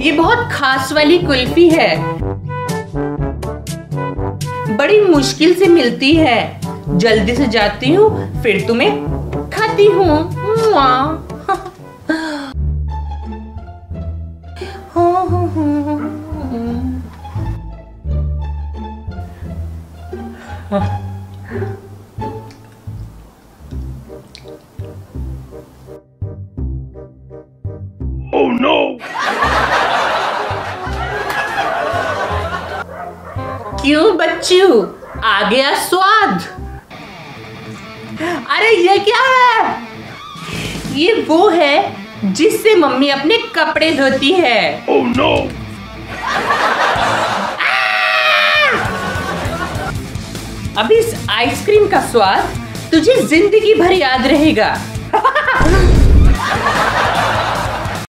ये बहुत खास वाली कुल्फी है। बड़ी मुश्किल से मिलती है। जल्दी से जाती हूँ, फिर तुम्हें खाती हूँ। Oh no! क्यों बच्चू? आ गया स्वाद। अरे ये क्या है? ये वो है जिससे मम्मी अपने कपड़े धोती है। Oh no! अब इस आइसक्रीम का स्वाद तुझे ज़िंदगी भर याद रहेगा।